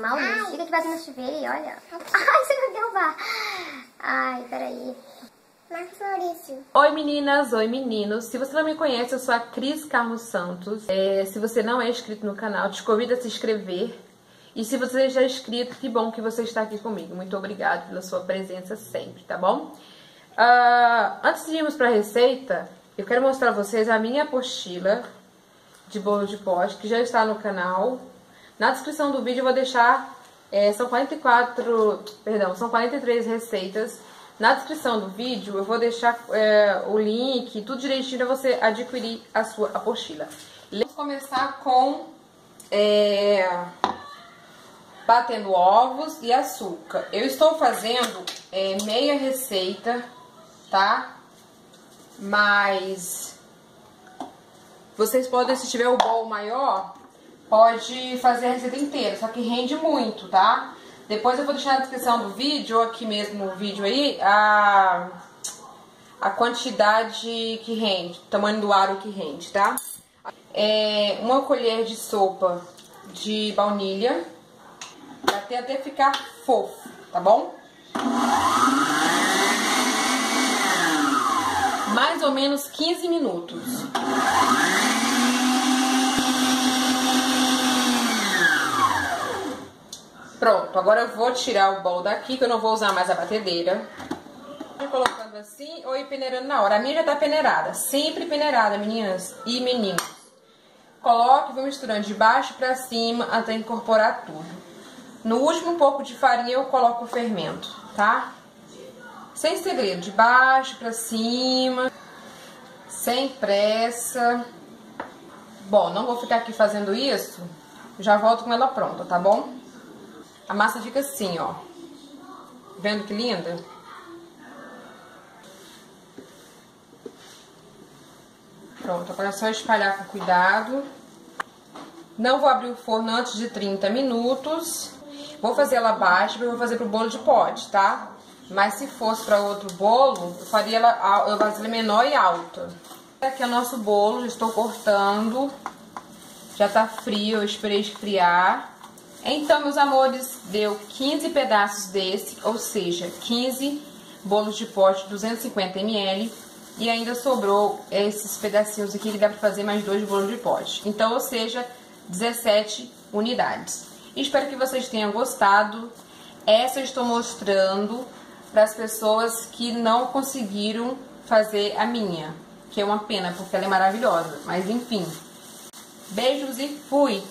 Mal luz. Fica aqui batendo no chuveiro e olha. Ai, você vai derrubar. Ai, peraí. Marcos Maurício. Oi meninas, oi meninos. Se você não me conhece, eu sou a Cris Carlos Santos. É, se você não é inscrito no canal, te convido a se inscrever. E se você já é inscrito, que bom que você está aqui comigo. Muito obrigada pela sua presença sempre, tá bom? Uh, antes de irmos para a receita, eu quero mostrar a vocês a minha apostila de bolo de pote, que já está no canal. Na descrição do vídeo eu vou deixar, é, são 44, perdão, são 43 receitas. Na descrição do vídeo eu vou deixar é, o link, tudo direitinho para você adquirir a sua apostila. Vamos começar com é, batendo ovos e açúcar. Eu estou fazendo é, meia receita, tá? Mas vocês podem, se tiver o bol maior, pode fazer a receita inteira, só que rende muito, tá? Depois eu vou deixar na descrição do vídeo, ou aqui mesmo no vídeo aí, a, a quantidade que rende, o tamanho do aro que rende, tá? É, uma colher de sopa de baunilha, até até ficar fofo, tá bom? Mais ou menos 15 minutos. Pronto, agora eu vou tirar o bolo daqui, que eu não vou usar mais a batedeira. Colocando assim ou ir peneirando na hora. A minha já tá peneirada, sempre peneirada, meninas e meninos. Coloque e vou misturando de baixo pra cima até incorporar tudo. No último pouco de farinha eu coloco o fermento, tá? Sem segredo, de baixo pra cima, sem pressa. Bom, não vou ficar aqui fazendo isso, já volto com ela pronta, tá bom? A massa fica assim, ó. Vendo que linda? Pronto, agora é só espalhar com cuidado. Não vou abrir o forno antes de 30 minutos. Vou fazer ela baixa, porque eu vou fazer pro bolo de pote, tá? Mas se fosse para outro bolo, eu faria ela, eu faria menor e alta. Aqui é o nosso bolo, já estou cortando. Já tá frio, eu esperei esfriar. Então, meus amores, deu 15 pedaços desse, ou seja, 15 bolos de pote 250 ml. E ainda sobrou esses pedacinhos aqui que dá pra fazer mais dois bolos de pote. Então, ou seja, 17 unidades. Espero que vocês tenham gostado. Essa eu estou mostrando para as pessoas que não conseguiram fazer a minha, que é uma pena, porque ela é maravilhosa. Mas enfim, beijos e fui!